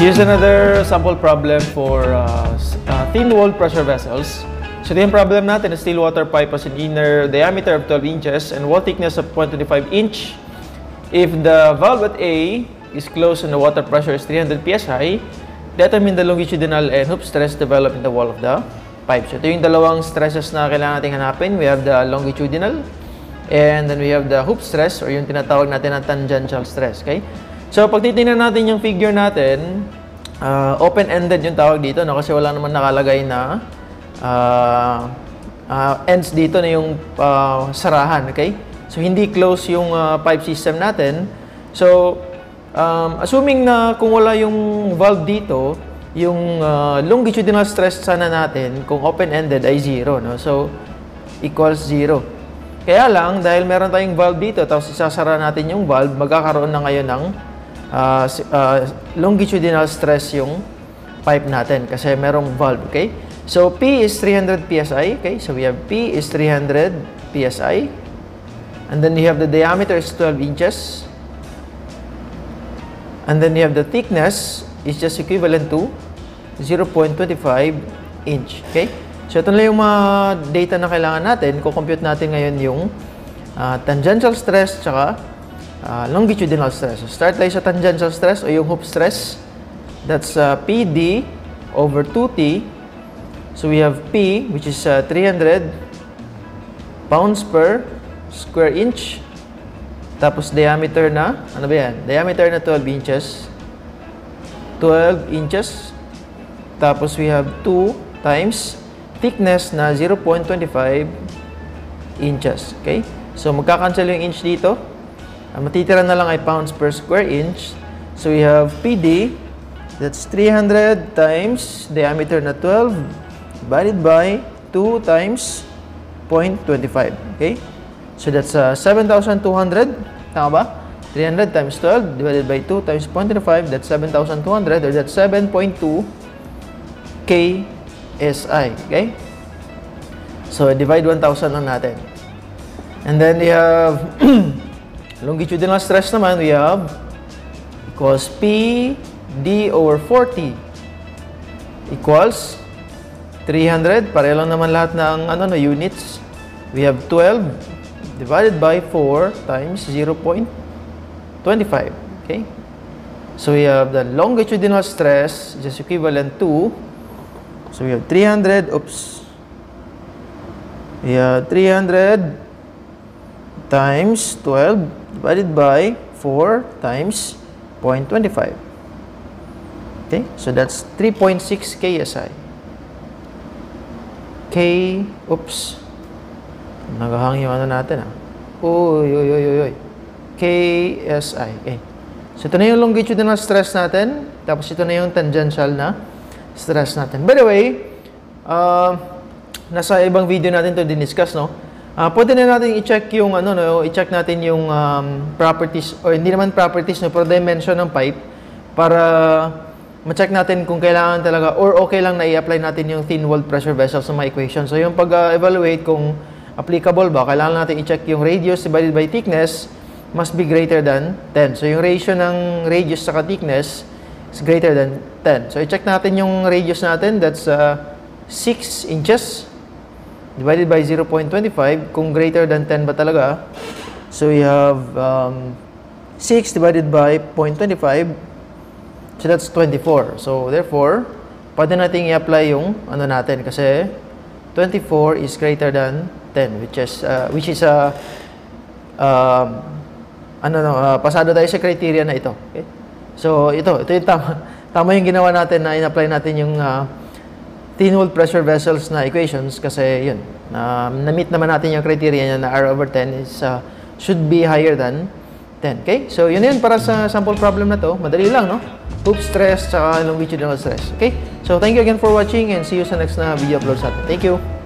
Here's another sample problem for uh, uh, thin-walled pressure vessels. So yung problem natin, a steel water pipe has an inner diameter of 12 inches and wall thickness of 0.25 inch. If the valve at A is closed and the water pressure is 300 psi, determine the longitudinal and hoop stress developed in the wall of the pipe. So ito yung dalawang stresses na kailangan natin hanapin. We have the longitudinal and then we have the hoop stress or yung tinatawag natin na tangential stress. Okay? So pag titingnan natin yung figure natin, uh, open-ended yung tawag dito no? kasi wala naman nakalagay na uh, uh, ends dito na yung uh, sarahan. Okay? So hindi close yung uh, pipe system natin. So um, assuming na kung wala yung valve dito, yung uh, longitudinal stress sana natin kung open-ended ay zero. No? So equals zero. Kaya lang, dahil meron tayong valve dito, tapos isasara natin yung valve, magkakaroon na ngayon ng uh, uh, longitudinal stress yung pipe natin kasi merong valve, okay? So, P is 300 PSI, okay? So, we have P is 300 PSI. And then you have the diameter is 12 inches. And then you have the thickness is just equivalent to 0.25 inch. Okay? So ito na yung mga data na kailangan natin. Kukompute natin ngayon yung ah, tangential stress tsaka ah, longitudinal stress. So start tayo sa tangential stress o yung hoop stress. That's ah, PD over 2T. So we have P which is ah, 300 pounds per square inch. Tapos diameter na, ano ba yan? Diameter na 12 inches. 12 inches. Tapos we have 2 times thickness na 0.25 inches. Okay? So magkakancel yung inch dito. Ang matitira na lang ay pounds per square inch. So we have PD. That's 300 times diameter na 12 divided by 2 times 0.25. Okay? So that's uh, 7,200. Tama ba? 300 times 12 divided by 2 times 0.25. That's 7,200 or that's 7.2 KSI. Okay? So divide 1,000 lang natin. And then we have longitudinal stress naman. We have equals P D over 40 equals 300. Pareho naman lahat ng ano, no, units. We have 12 divided by 4 times 0.25. Okay? So we have the longitudinal stress just equivalent to so we have 300 oops we have 300 times 12 divided by 4 times 0.25. Okay? So that's 3.6 KSI. K, oops. Nagahang yung ano natin ah. Uy, uy, uy, uy, uy. KSI. Okay. So ito na yung longitudinal stress natin. Tapos ito na yung tangential na stress natin. By the way, uh, nasa ibang video natin to diniscuss, no? Ah, pwede na natin i-check yung ano no, i-check natin yung um, properties or hindi naman properties no, pero dimension ng pipe para ma-check natin kung kailangan talaga or okay lang na i-apply natin yung thin walled pressure vessel sa mga equation. So yung pag-evaluate kung applicable ba, kailangan natin i-check yung radius divided by thickness must be greater than 10. So yung ratio ng radius sa thickness is greater than 10. So i-check natin yung radius natin, that's uh, 6 inches divided by 0.25 kung greater than 10 ba talaga. So we have um, 6 divided by 0.25 So that's 24. So therefore, pwede nating i-apply yung ano natin kasi 24 is greater than 10 which is uh, which is a um, ano no, uh, pasado tayo sa criteria na ito. Okay? So ito, ito yung tama, tama yung ginawa natin na in-apply natin yung uh, thin walled pressure vessels na equations kasi yun, na na-meet naman natin yung criteria niya na R over 10 is uh, should be higher than 10. Okay? So yun yun para sa sample problem na to. Madali lang, no? Hoop stress tsaka longitudinal stress. Okay? So thank you again for watching and see you sa next na video upload sa atin. Thank you!